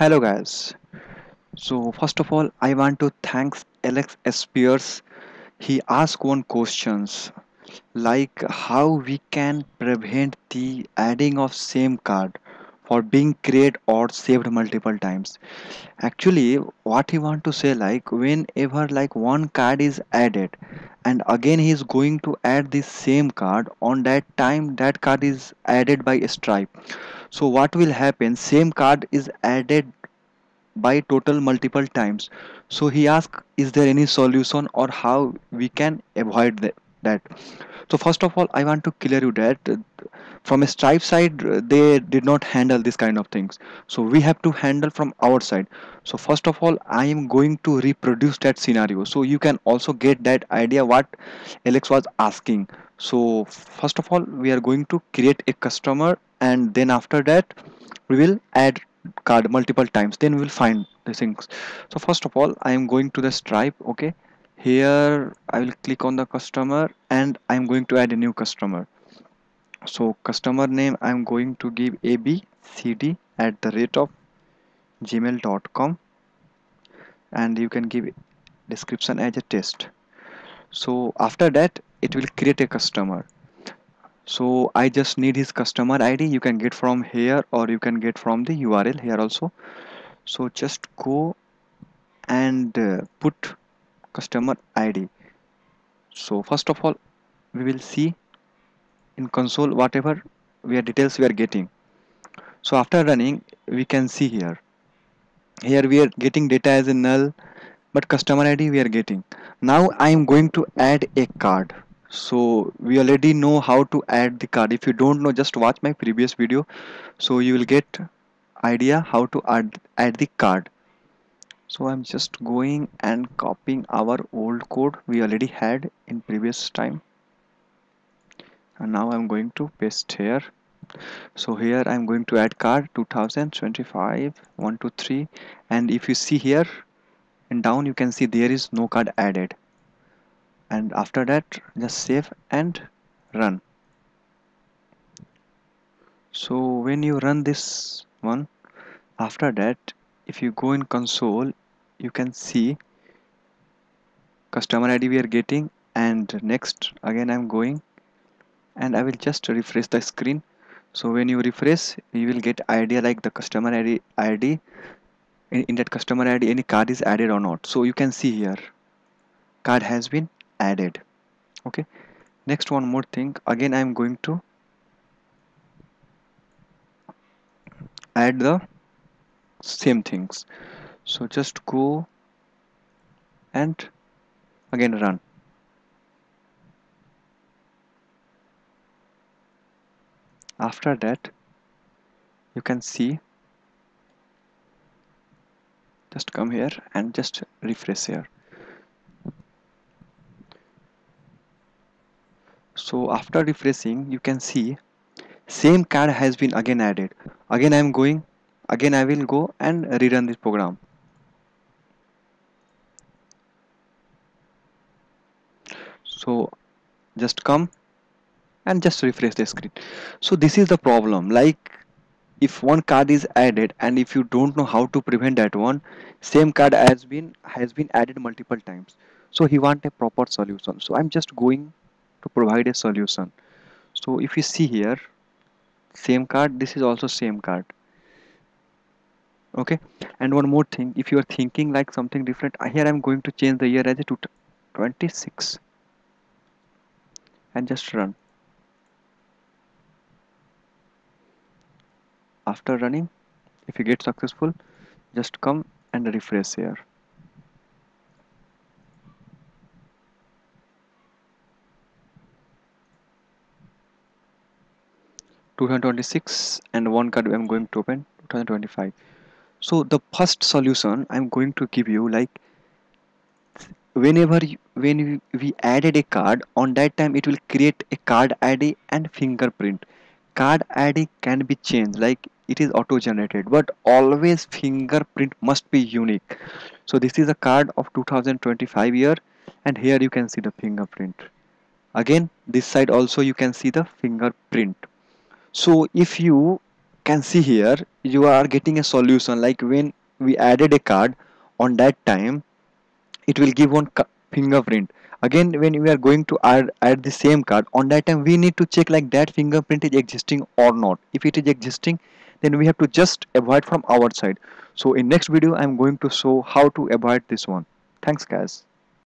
Hello guys. So first of all, I want to thank Alex Spears. He asked one questions like how we can prevent the adding of same card for being created or saved multiple times. Actually, what he want to say like whenever like one card is added and again he is going to add the same card on that time that card is added by stripe so what will happen? Same card is added by total multiple times. So he asked is there any solution or how we can avoid that, so first of all i want to clear you that uh, from a stripe side uh, they did not handle this kind of things. So we have to handle from our side. So first of all i am going to reproduce that scenario. So you can also get that idea what alex was asking. So first of all we are going to create a customer and then after that we will add card multiple times. Then we will find the things. So first of all i am going to the stripe okay? Here i will click on the customer and i am going to add a new customer. So customer name i'm going to give abcd at the rate of gmail.com and you can give description as a test. So after that it will create a customer so I just need his customer ID you can get from here or you can get from the URL here also. So just go and uh, put customer ID so first of all we will see in console whatever we are details we are getting. So after running we can see here. Here we are getting data as a null but customer ID we are getting. Now I am going to add a card so we already know how to add the card. If you don't know just watch my previous video. So you will get idea how to add add the card. So I'm just going and copying our old code we already had in previous time. And now I'm going to paste here. So here I'm going to add card 2025 123 and if you see here and down you can see there is no card added and after that just save and run. So when you run this one after that if you go in console you can see customer ID we are getting and next again I'm going and I will just refresh the screen. So when you refresh you will get idea like the customer ID ID in, in that customer ID any card is added or not. So you can see here card has been added. Okay. Next one more thing. Again I'm going to add the same things. So just go and again run. After that you can see just come here and just refresh here so after refreshing you can see same card has been again added. Again I am going again I will go and rerun this program. So just come and just refresh the screen. So this is the problem. Like if one card is added and if you don't know how to prevent that one same card has been has been added multiple times. So he want a proper solution. So i'm just going to provide a solution. So if you see here same card this is also same card. Okay? And one more thing if you are thinking like something different here i'm going to change the year as a to 26 and just run. After running if you get successful just come and refresh here 2026 and one card I'm going to open 2025 so the first solution I'm going to give you like whenever you, when we added a card on that time it will create a card ID and fingerprint. Card ID can be changed like it is auto generated but always fingerprint must be unique. So this is a card of 2025 year and here you can see the fingerprint. Again this side also you can see the fingerprint so if you can see here you are getting a solution. Like when we added a card on that time it will give one fingerprint. Again when we are going to add add the same card on that time we need to check like that fingerprint is existing or not. If it is existing then we have to just avoid from our side. So in next video i'm going to show how to avoid this one. Thanks guys